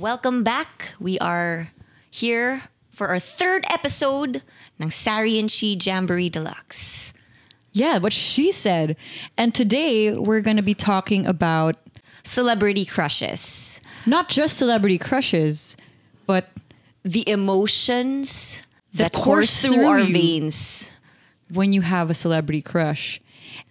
Welcome back. We are here for our third episode ng Sari and She Jamboree Deluxe. Yeah, what she said. And today we're going to be talking about Celebrity crushes. not just celebrity crushes, but The emotions That that, course through through our veins. when you have a celebrity crush.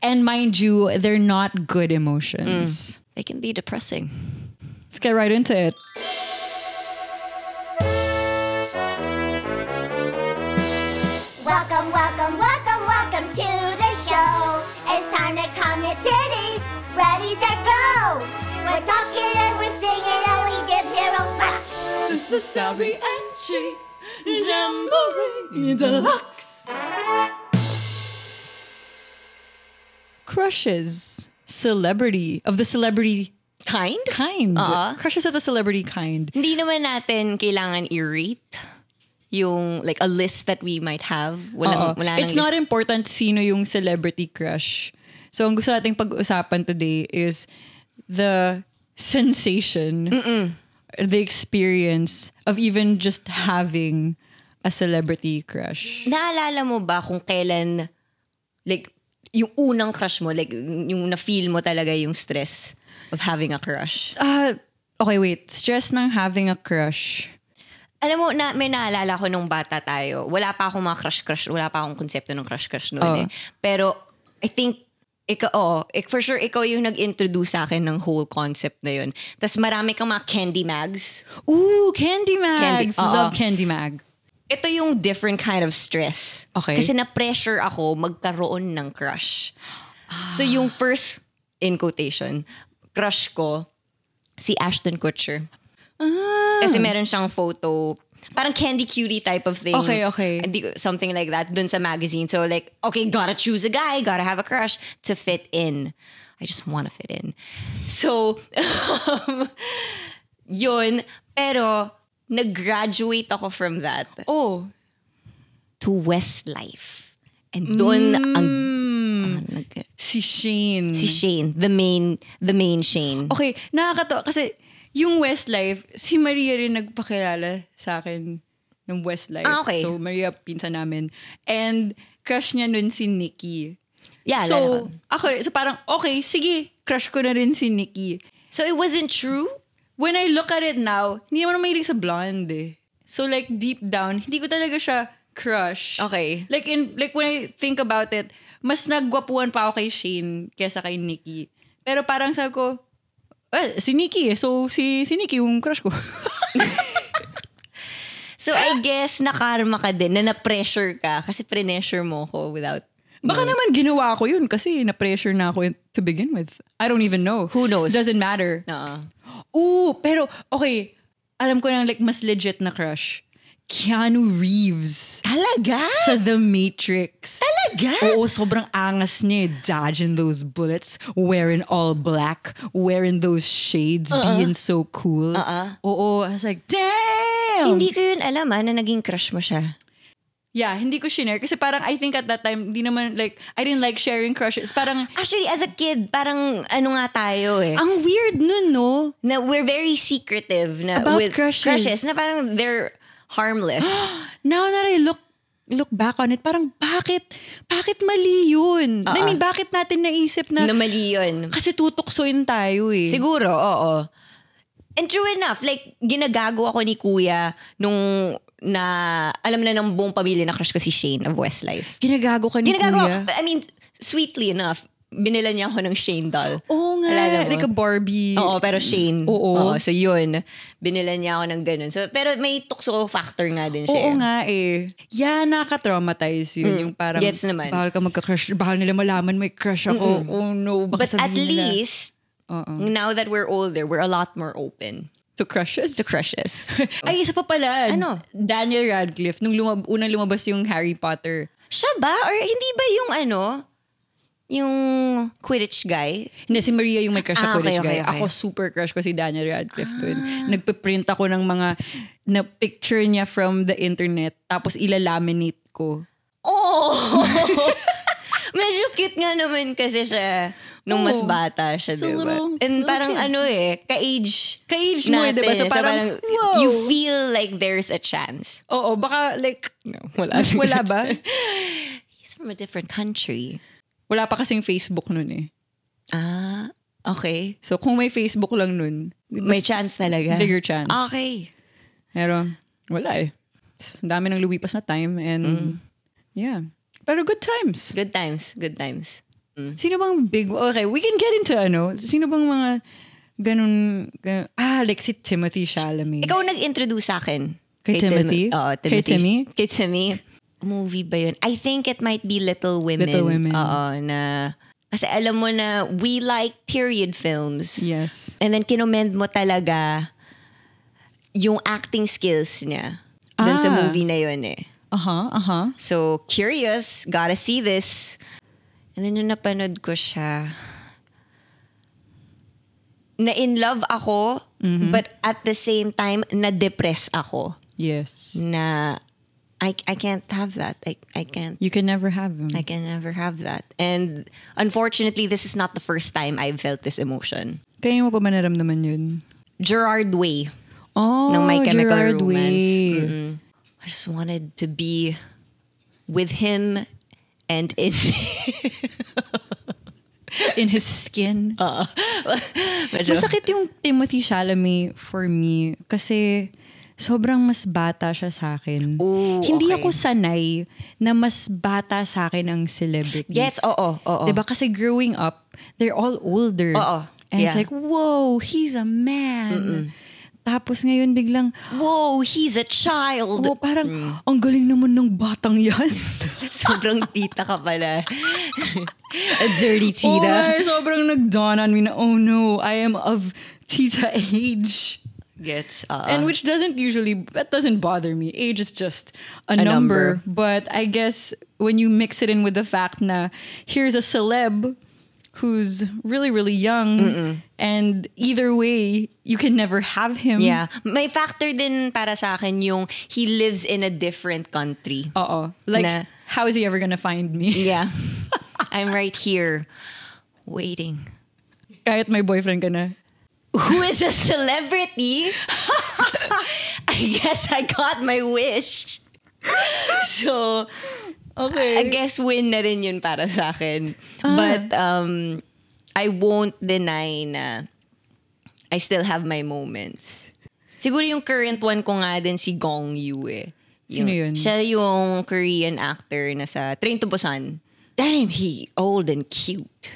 And mind you, they're not good emotions. Mm. They can be depressing. Let's get right into it. Welcome, welcome, welcome, welcome to the show. It's time to calm your titties. Ready, set, go. We're talking and we're singing and we give zero fucks. It's the Sari and She Jamboree Deluxe. Crushes. Celebrity. Of the celebrity Kind? kind. Ah. Crushes of the celebrity kind. Hindi naman natin kailangan i-rate yung like a list that we might have. Walang, Oo. wala It's not list. important sino yung celebrity crush. So, ang gusto nating pag-usapan today is the sensation, the experience of even just having a celebrity crush. Naalala mo ba kung kailan, like, yung unang crush mo, like, yung na-feel mo talaga yung stress of having a crush? Uh, okay, wait. Stress ng having a crush. Alam mo, na, may naalala ko nung bata tayo. Wala pa akong mga crush-crush. Wala pa akong konsepto ng crush-crush noon Oo. eh. Pero, I think, ikaw, oh, ik, for sure, ikaw yung nag-introduce sa akin ng whole concept na yun. Tapos marami kang mga candy mags. Ooh, Candy Mags. Candy-. Love Candy Mag. ito yung different kind of stress. Okay. Kasi na-pressure ako magkaroon ng crush. So yung first, in quotation, crush ko, si Ashton Kutcher. Ah. Kasi meron siyang photo, parang candy cutie type of thing. Okay, okay. Something like that dun sa magazine. So like, okay, gotta choose a guy, gotta have a crush to fit in. I just wanna fit in. So, um, yun. Pero, nag-graduate ako from that Oh. to Westlife. And doon ang ah, nag- Si Shane. si Shane, the main the main Shane. Okay, nakakatawa. Kasi yung Westlife, si Maria rin nagpakilala sa akin ng Westlife. Ah, okay. So, Maria, pinsa namin. And crush niya nun si Nikki. Yeah, so, ako, so parang, okay, sige, crush ko na rin si Nikki. So it wasn't true? When I look at it now, hindi naman mahilig sa blonde eh. So like deep down, hindi ko talaga siya crush. Okay. Like in like when I think about it, mas nagwapuan pa ako kay Shane kesa kay Nikki. Pero parang sabi ko, eh, si Nikki eh. So si si Nikki yung crush ko. So I guess nakarma ka din na na-pressure ka kasi pre-pressure mo ko without Baka naman ginawa ko yun kasi na-pressure na ako to begin with. I don't even know. Who knows? Doesn't matter. Oo. Ooh, pero okay. Alam ko lang like mas legit na crush. Keanu Reeves. Talaga? sa The Matrix. Talaga? Oo, sobrang angas niya. eh. Dodging those bullets, wearing all black, wearing those shades, being so cool. Uh-uh. Oo, I was like, damn! Hindi ko yun alam ah, na naging crush mo siya. Yeah, hindi ko shinare. Kasi parang I think at that time, hindi naman like, I didn't like sharing crushes. Parang, Actually, as a kid, parang ano nga tayo eh. ang weird nun, no? na we're very secretive na About with crushes. Na parang they're harmless. Now that I look look back on it, parang bakit, bakit mali yun? I mean, bakit natin naisip na, na mali yun. kasi tutuksoin tayo eh. Siguro, oo. And true enough, like, ginagago ako ni kuya nung na, alam na ng buong pamilya na crush ko si Shane of Westlife. Ginagago ka ni Ginagago, kuya. I mean, sweetly enough, binila niya ako ng Shane doll. Oo nga, Alala mo? like a Barbie. Oo, pero Shane. Oo. so yun. Binila niya ako ng ganun. So, pero may tukso factor nga din siya. Oo eh. nga eh. Yeah, nakaka-traumatize yun. Yung parang, Mm. Gets naman. bawal ka magka-crush. Bawal nila malaman may crush ako. Oh no, baka But at nila. least, now that we're older, we're a lot more open To crushes? to crushes. Ay, isa pa pala. Ano? Daniel Radcliffe, nung lumab- unang lumabas yung Harry Potter. Siya ba? Or hindi ba yung ano, yung Quidditch guy? Hindi, si Maria yung may crush Ah, sa Quidditch okay, okay, guy. okay. Ako super crush ko si Daniel Radcliffe dun. Nagpiprint ako ng mga na picture niya from the internet tapos ilalaminate ko. Oh! Medyo cute nga naman kasi siya. nung mas Oo. bata siya, Just a di ba? little- And parang ano eh, ka-age. Ka-age mo eh, natin di ba? So eh. parang, wow. you feel like there's a chance. Oo, baka like, No, wala. wala ba? He's from a different country. Wala pa kasing Facebook nun eh. Ah, okay. So kung may Facebook lang nun, May chance talaga. Bigger chance. Okay. Pero wala eh. Ang dami ng lumipas na time and yeah. Pero good times. Good times. Good times. Sino bang big, okay, we can get into ano, sino bang mga ganun, ganun ah, like si Timothy Chalamet. Ikaw nag-introduce sa akin. Kay Tim- Timothy? Oo, Kay Timothy. Timmy? Kay Timmy. Movie ba yun? I think it might be Little Women. Little Women. Oo, na... Kasi alam mo na we like period films. Yes. And then kinomend mo talaga yung acting skills niya. Dun sa Ah. movie na yun eh. Aha, aha. So, curious, gotta see this. And then nung napanood ko siya, na in love ako, Mm-hmm. but at the same time, na-depress ako. Yes. Na I, I can't have that. I, I can't. You can never have him. I can never have that. And unfortunately, this is not the first time I've felt this emotion. Kaya mo pa ba naramdaman yun? Gerard Way Oh, ng My Chemical Gerard Romance. Way. Mm-mm. I just wanted to be with him and in In his skin. medyo Masakit yung Timothy Chalamet for me kasi sobrang mas bata siya sa akin. Ooh, Hindi okay. ako sanay na mas bata sa akin ang celebrities. Yes, oo, oo. Diba? Kasi growing up, they're all older. Oo, And it's yeah. like, whoa, he's a man. Tapos ngayon biglang, Whoa, he's a child. oh, parang, Mm. ang galing naman ng batang yan. Sobrang tita ka pala. a dirty Oh, tita. my, sobrang nag-dawn on me na, oh no, I am of tita age. Gets, uh, and which doesn't usually that doesn't bother me age is just a, A number. number. but i guess when you mix it in with the fact na here's a celeb who's really really young and either way you can never have him yeah. May factor din para sa akin yung he lives in a different country. uh-oh like Na- how is he ever gonna find me Yeah. I'm right here waiting. kahit my boyfriend ka na Who is a celebrity? I guess I got my wish. So, okay I guess win na rin yun para sa akin. But um, I won't deny na I still have my moments. Siguro yung current one ko nga din si Gong Yu eh. Sino yun? Siya yung Korean actor na sa Train to Busan. Damn, he old and cute.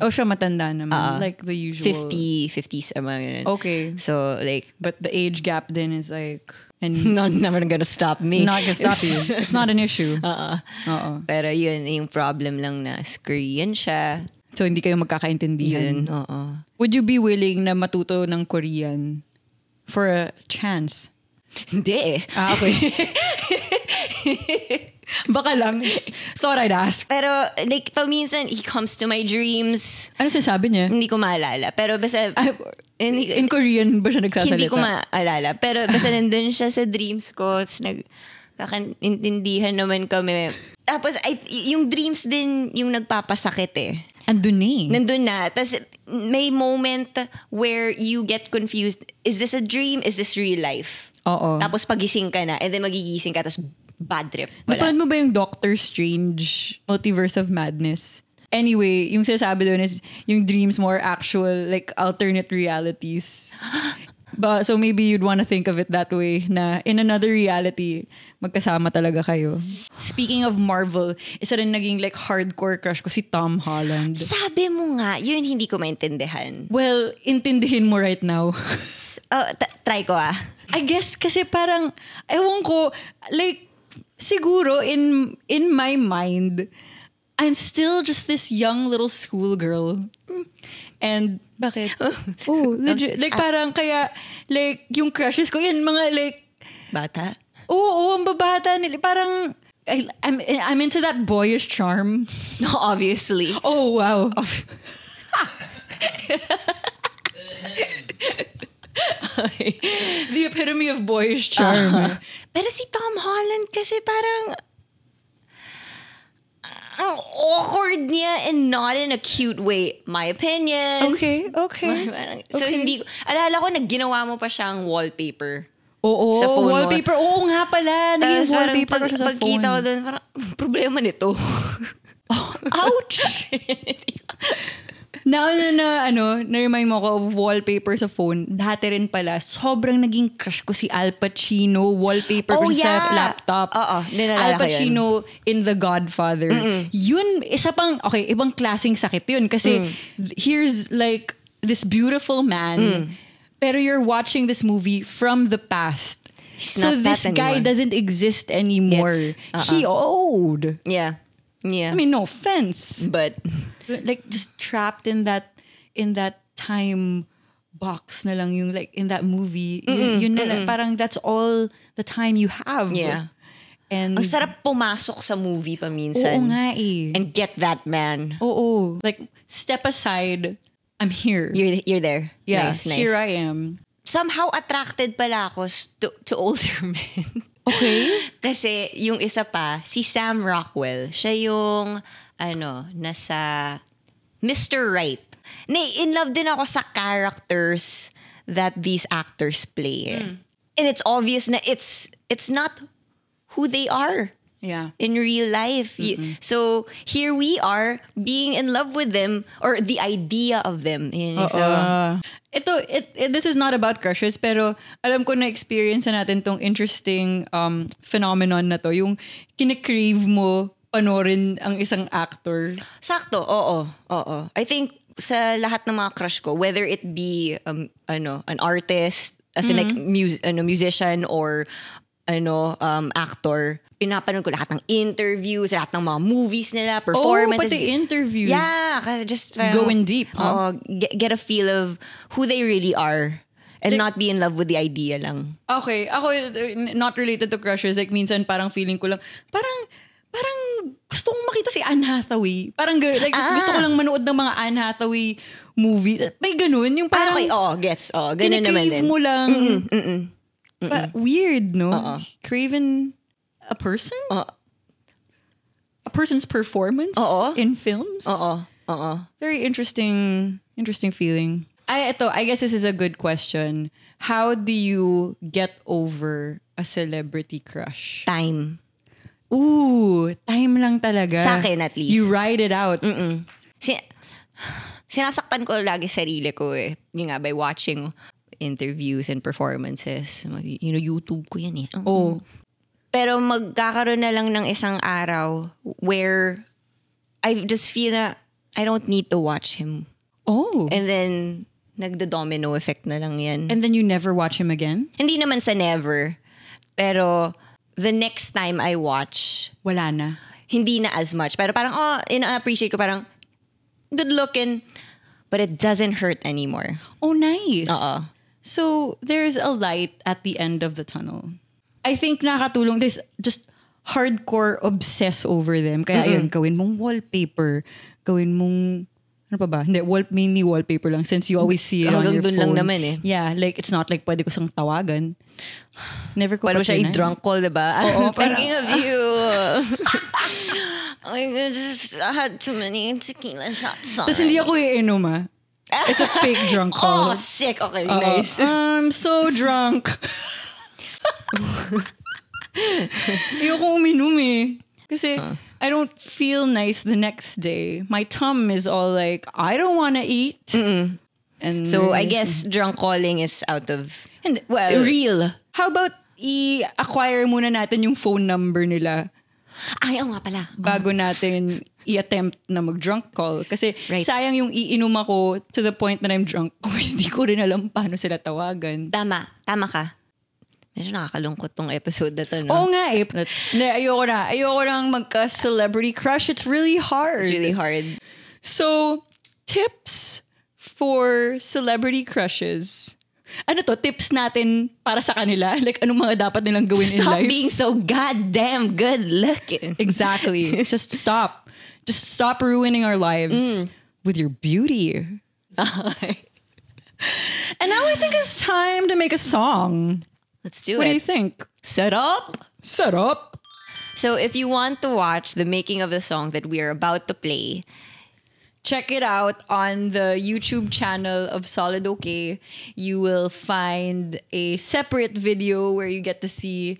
Oh siya matanda naman like the usual 50, 50s ang mga ganun. okay So, like, but the age gap then is like and not never gonna stop me. not gonna stop you it's not an issue Oo. Oo. Pero yun, yung problem lang na Korean siya. so hindi kayo magkakaintindihan Yun, oo. Would you be willing na matuto ng Korean for a chance? Hindi eh. Ah, okay. Baka lang. Thought I'd ask. Pero like, paminsan, he comes to my dreams. Ano sinasabi niya? Hindi ko maalala. Pero basta, Ah, hindi, In Korean ba siya nagsasalita? hindi ko maalala. Pero basta nandun siya sa dreams ko. Tapos nag, kakaintindihan naman kami. Tapos, ay, yung dreams din yung nagpapasakit eh. Andun eh. Nandun na. Tapos may moment where you get confused. Is this a dream? Is this real life? Oo. Tapos pagising ka na and then magigising ka tapos bad trip. Wala. Napanood mo ba yung Doctor Strange Multiverse of Madness? Anyway, yung sinasabi doon is yung dreams more actual, like alternate realities. But, so maybe you'd want to think of it that way na in another reality, magkasama talaga kayo. Speaking of Marvel, isa rin naging like hardcore crush ko si Tom Holland. Sabi mo nga, yun hindi ko maintindihan. Well, intindihin mo right now. Oh, t- try ko ah. I guess kasi parang, ewan ko, like, siguro in in my mind, I'm still just this young little schoolgirl. And, bakit? Oh, oh legit. Like, ah. parang kaya, like, yung crushes ko, yan, mga like, Bata? oo, oo, ang babata nila. Parang, I, I'm, I'm into that boyish charm. No, obviously. Oh, wow. The epitome of boyish charm. Pero si Tom Holland kasi parang... ang awkward niya and not in a cute way. My opinion. Okay, okay. So Okay. hindi ko, alala ko nag ginawa mo pa siyang wallpaper. Oo, Sa phone mo. wallpaper. Oo nga pala. Naging wallpaper pag, ko sa pagkita ko phone. doon, parang problema nito. Ouch! Now na na, ano, na-remind mo ako of wallpaper sa phone, dati rin pala, sobrang naging crush ko si Al Pacino, wallpaper Oh, siya sa yeah. laptop. Oo, Al. Pacino in The Godfather. Yun, isa pang, okay, ibang klaseng sakit yun. Kasi Mm. here's like this beautiful man, Mm. pero you're watching this movie from the past. He's so this guy anymore. doesn't exist anymore. Yes. Uh-uh. He old. yeah. Yeah. I mean, no offense but like just trapped in that in that time box na lang yung like in that movie yun, yun na lang, parang that's all the time you have Yeah. and ang sarap pumasok sa movie oo paminsan. nga eh And get that man. oo like step aside I'm here You're you're there. yeah nice, nice. here I am Somehow attracted pala ako to, to older men. Okay Kasi yung isa pa, si Sam Rockwell, siya yung, ano, nasa Mr. Right. Na in love din ako sa characters that these actors play. eh. And it's obvious na it's it's not who they are yeah in real life. Y- So here we are being in love with them or the idea of them. Yun, So, Uh, ito, it, it- this is not about crushes, pero alam ko na experience na natin tong interesting um, phenomenon na to. Yung kinikrave mo panorin ang isang actor. Sakto, oo. Oo. I think sa lahat ng mga crush ko, whether it be um, ano, an artist, as in like mus- ano, musician or ano, um, actor, pinapanood ko lahat ng interviews, lahat ng mga movies nila, performances. Oh, pati interviews. Yeah, kasi just You go in deep, huh? Oo, get, get a feel of who they really are and not be in love with the idea lang. Okay, ako, not related to crushes, like minsan parang feeling ko lang, parang, parang gusto kong makita si Anne Hathaway. Parang like, Ah. gusto ko lang manood ng mga Anne Hathaway movie. May ganun, yung Ah, parang okay, oo, gets. Oo, ganun naman din. mo lang. Ba- weird, no? Craven a person? Oo. A person's performance Oo. in films? Oo, oo. Very interesting, interesting feeling. I, ito, I guess this is a good question. How do you get over a celebrity crush? Time. Ooh, time lang talaga. Sa akin, at least. You ride it out. Sin- sinasaktan ko lagi sarili ko eh. Yung nga, by watching interviews and performances. You know, YouTube ko yan eh. Oh, Pero magkakaroon na lang ng isang araw where I just feel na I don't need to watch him. oh. And, And then, nagda-domino effect na lang yan. then you never watch him again? Hindi naman sa never. Pero, the next time I watch, Wala na. hindi na as much. Pero parang, oh, ina-appreciate ko parang, good looking. But it doesn't hurt anymore. Oh, nice. Oo. So, there's a light at the end of the tunnel. I think nakatulong this just hardcore obsess over them. Kaya ayun, gawin mong wallpaper, gawin mong ano pa ba? Hindi, wall, mainly wallpaper lang since you always see it on Hanggang your dun phone. lang naman eh. Yeah, like it's not like pwede ko siyang tawagan. Never ko Paano pa siya i-drunk call, diba? Oo, Thinking of you. I just had too many tequila shots on. Tapos hindi ako iinom ah. It's a fake drunk Oh, call. sick. Okay, Oo. nice. I'm so drunk. Ayoko uminom eh. Kasi I don't feel nice the next day. My tum is all like, I don't want to eat. And So, I guess drunk calling is out of And, well, real. how about i-acquire muna natin yung phone number nila Ay, oo nga pala. bago natin i-attempt na mag-drunk call. Kasi Right. sayang yung iinom ako to the point that I'm drunk kung hindi ko rin alam paano sila tawagan. Tama. Tama ka. Medyo nakakalungkot tong episode na to, no? Oo nga eh. That's- Hindi, ayoko na. Ayoko nang magka-celebrity crush. It's really hard. It's really hard. So, tips for celebrity crushes. Ano to? Tips natin para sa kanila? Like, anong mga dapat nilang gawin in Stop life? being so goddamn good looking. Exactly. Just stop. Just stop ruining our lives with your beauty. And now I think it's time to make a song. Let's do What do it. you think? Set up. Set up. So if you want to watch the making of the song that we are about to play, check it out on the YouTube channel of Solid OK. You will find a separate video where you get to see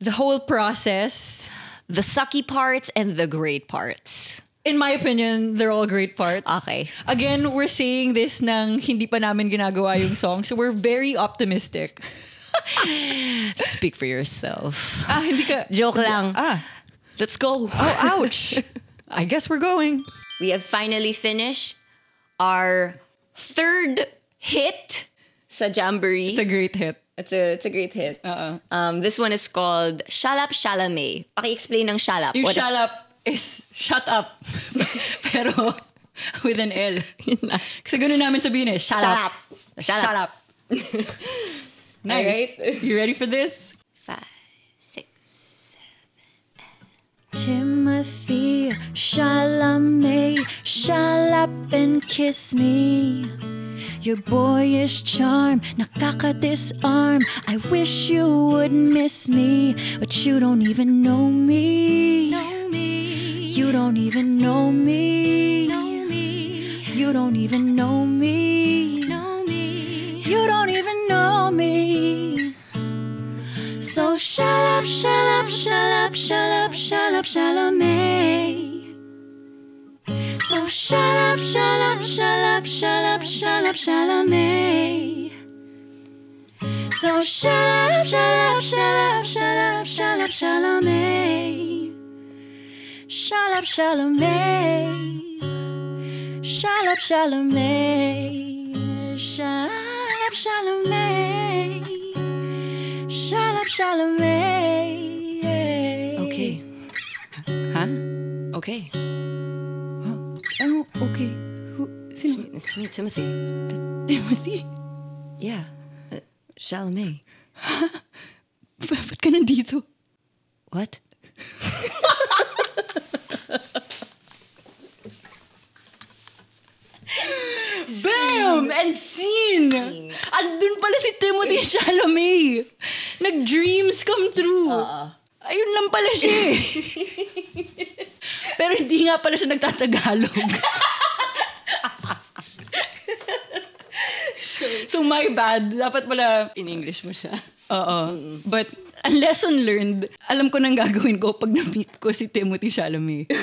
the whole process. the sucky parts and the great parts. In my opinion, they're all great parts. Okay. Again, we're saying this nang hindi pa namin ginagawa yung song. So we're very optimistic. Speak for yourself. Ah, hindi ka. Joke lang. Ah, Let's go. oh, ouch. I guess we're going. We have finally finished our third hit sa Jamboree. It's a great hit. It's a, it's a great hit. Uh-uh. Um, this one is called Shalap Shalame. Paki-explain ng Shalap. Yung What is- shut is shut up. Pero with an L. Kasi ganun namin sabihin eh. Shut, Shut up. up. Shut Shut up. up. nice. Alright. You ready for this? Timothy Chalamet, shall up and kiss me. Your boyish charm, nakaka-disarm. I wish you would miss me, but you don't even know me. You don't even know me. You don't even know me. You don't even know me. So shut up, shut up, shut up, shut up, shut up, Chalamet. So shut up, shut up, shut up, shut up, shut up, Chalamet. So shut up, shut up, shut up, shut up, shut up, Chalamet. Shut up, Chalamet. Shut up, Chalamet. Shut up, Chalamet. Shut up, Chalamet. Okay. Huh? Okay. Oh, okay. Who? It's me, it's me Timothy. Timothy? Yeah. Uh, Chalamet. Ba- Ba't ka nandito? What? Bam! And scene! Andun pala si Timothy Chalamet. Nag-dreams come true. Ayun lang pala siya eh. Pero hindi nga pala siya nagtatagalog. so my bad. Dapat pala In English mo siya. Oo. But, a lesson learned, alam ko nang gagawin ko pag na-meet ko si Timothy Chalamet.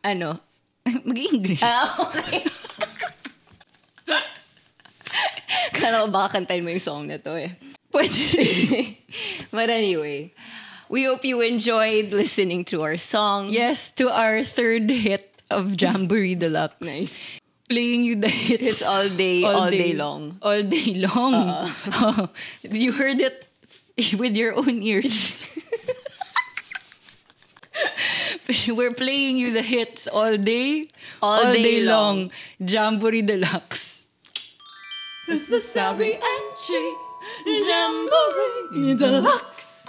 Ano? Mag-English. Ah, okay. Kala ko baka kantayin mo yung song na to eh. Pwede But anyway, we hope you enjoyed listening to our song. Yes, to our third hit of Jamboree Deluxe. Nice. Playing you the hits It's all day, all, day. long. Uh-uh. All day long. Uh-uh. Oh, you heard it with your own ears. We're playing you the hits all day, All day long. Jamboree Deluxe. This is Sabi Anchi Jamboree Deluxe.